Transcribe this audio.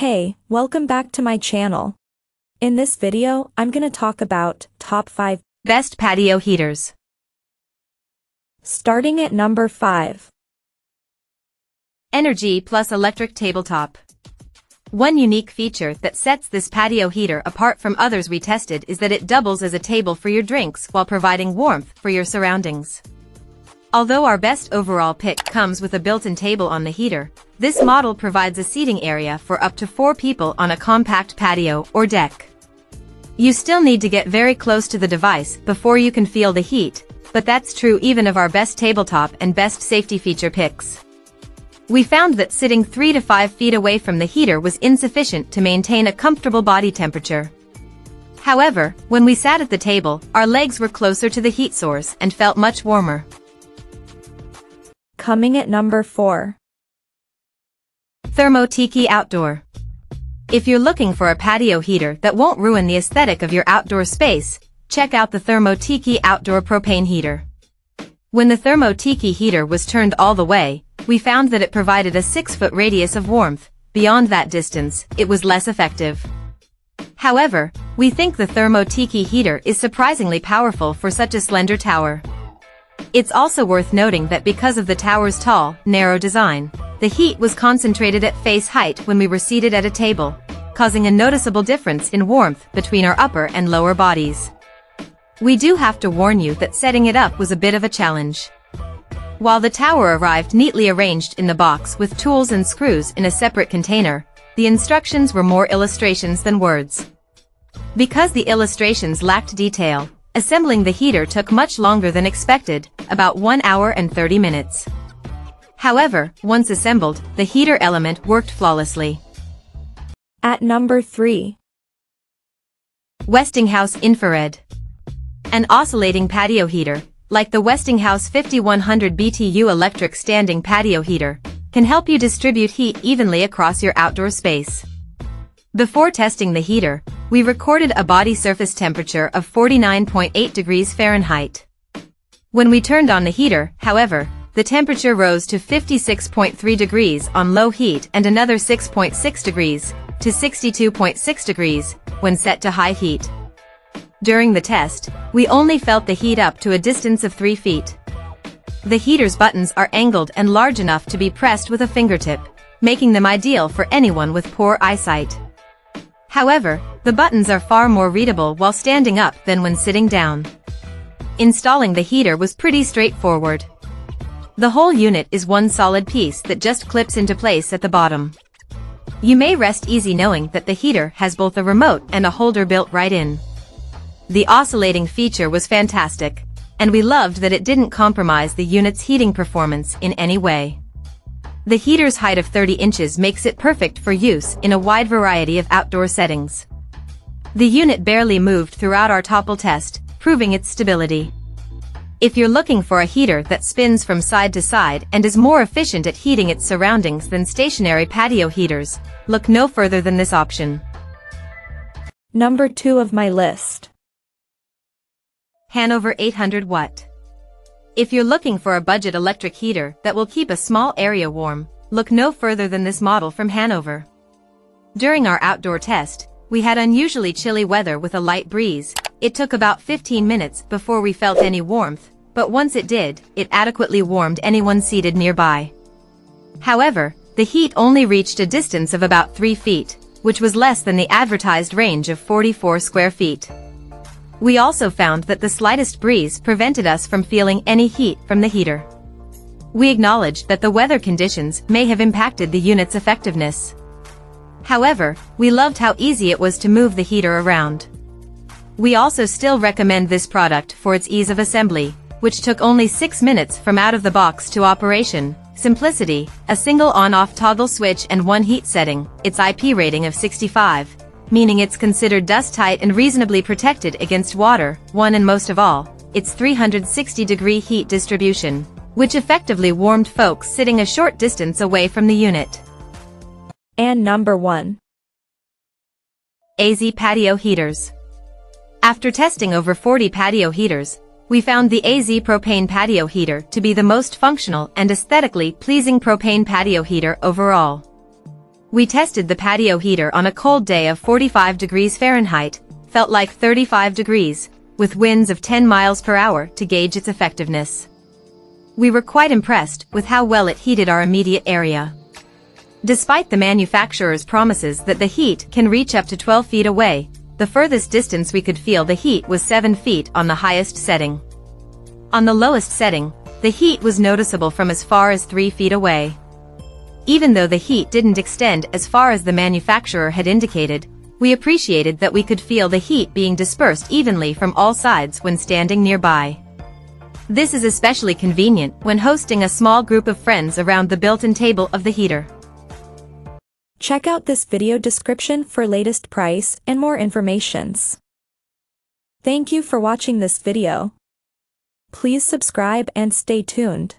Hey, welcome back to my channel. In this video, I'm gonna talk about top 5 Best patio heaters. starting at number 5. Energy plus electric tabletop. One unique feature that sets this patio heater apart from others we tested is that it doubles as a table for your drinks while providing warmth for your surroundings. Although our best overall pick comes with a built-in table on the heater, this model provides a seating area for up to four people on a compact patio or deck. You still need to get very close to the device before you can feel the heat, but that's true even of our best tabletop and best safety feature picks. We found that sitting 3 to 5 feet away from the heater was insufficient to maintain a comfortable body temperature. However, when we sat at the table, our legs were closer to the heat source and felt much warmer. Coming at number 4. Thermo Tiki Outdoor. If you're looking for a patio heater that won't ruin the aesthetic of your outdoor space, check out the Thermo Tiki Outdoor Propane Heater. When the Thermo Tiki heater was turned all the way, we found that it provided a 6-foot radius of warmth. Beyond that distance, it was less effective. However, we think the Thermo Tiki heater is surprisingly powerful for such a slender tower. It's also worth noting that because of the tower's tall, narrow design, the heat was concentrated at face height when we were seated at a table, causing a noticeable difference in warmth between our upper and lower bodies. We do have to warn you that setting it up was a bit of a challenge. While the tower arrived neatly arranged in the box with tools and screws in a separate container, the instructions were more illustrations than words. Because the illustrations lacked detail, assembling the heater took much longer than expected, about 1 hour and 30 minutes. However, once assembled, the heater element worked flawlessly. At number 3. Westinghouse Infrared. An oscillating patio heater, like the Westinghouse 5100 BTU electric standing patio heater, can help you distribute heat evenly across your outdoor space. Before testing the heater, we recorded a body surface temperature of 49.8 degrees Fahrenheit. When we turned on the heater, however, the temperature rose to 56.3 degrees on low heat and another 6.6 degrees to 62.6 degrees when set to high heat. During the test, we only felt the heat up to a distance of 3 feet. The heater's buttons are angled and large enough to be pressed with a fingertip, making them ideal for anyone with poor eyesight. However, the buttons are far more readable while standing up than when sitting down. Installing the heater was pretty straightforward. The whole unit is one solid piece that just clips into place at the bottom. You may rest easy knowing that the heater has both a remote and a holder built right in. The oscillating feature was fantastic, and we loved that it didn't compromise the unit's heating performance in any way. The heater's height of 30 inches makes it perfect for use in a wide variety of outdoor settings. The unit barely moved throughout our topple test, proving its stability. If you're looking for a heater that spins from side to side and is more efficient at heating its surroundings than stationary patio heaters, look no further than this option. Number 2 of my list. Hanover 800 watt. If you're looking for a budget electric heater that will keep a small area warm, look no further than this model from Hanover. During our outdoor test, we had unusually chilly weather with a light breeze. It took about 15 minutes before we felt any warmth, but once it did, it adequately warmed anyone seated nearby. However, the heat only reached a distance of about 3 feet, which was less than the advertised range of 44 square feet. We also found that the slightest breeze prevented us from feeling any heat from the heater. We acknowledged that the weather conditions may have impacted the unit's effectiveness. However, we loved how easy it was to move the heater around. We also still recommend this product for its ease of assembly, which took only 6 minutes from out of the box to operation, simplicity, a single on-off toggle switch and one heat setting, its IP rating of 65, meaning it's considered dust-tight and reasonably protected against water, one and most of all, its 360-degree heat distribution, which effectively warmed folks sitting a short distance away from the unit. And number 1. AZ Patio Heaters. After testing over 40 patio heaters, we found the AZ propane patio heater to be the most functional and aesthetically pleasing propane patio heater overall. We tested the patio heater on a cold day of 45 degrees Fahrenheit, felt like 35 degrees, with winds of 10 miles per hour to gauge its effectiveness. We were quite impressed with how well it heated our immediate area. Despite the manufacturer's promises that the heat can reach up to 12 feet away, the furthest distance we could feel the heat was 7 feet on the highest setting. On the lowest setting, the heat was noticeable from as far as 3 feet away. Even though the heat didn't extend as far as the manufacturer had indicated, we appreciated that we could feel the heat being dispersed evenly from all sides when standing nearby. This is especially convenient when hosting a small group of friends around the built-in table of the heater. Check out this video description for latest price and more informations. Thank you for watching this video. Please subscribe and stay tuned.